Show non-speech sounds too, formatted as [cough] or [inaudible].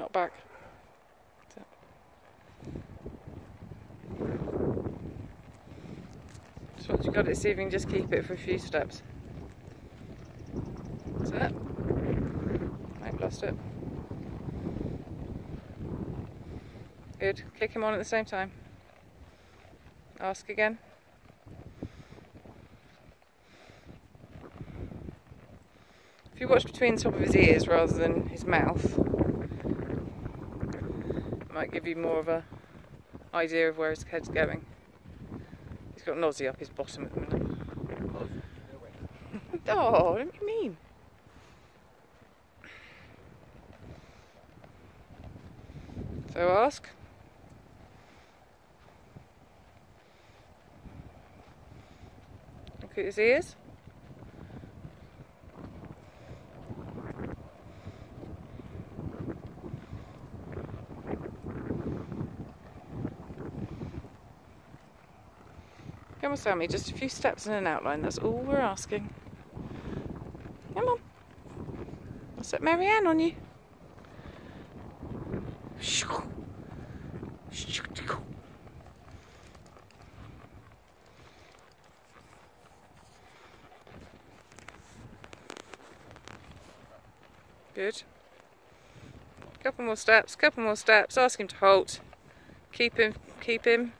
not back. So once you've got it, see if you can just keep it for a few steps. That's it. I've lost it. Good. Kick him on at the same time. Ask again. If you watch between the top of his ears rather than his mouth, might give you more of a idea of where his head's going. He's got an up his bottom at the minute. [laughs] oh, what do you mean? So ask. Look at his ears. Come on, Sammy, just a few steps and an outline, that's all we're asking. Come on. I'll set Marianne on you. Good. Couple more steps, couple more steps. Ask him to halt. Keep him, keep him.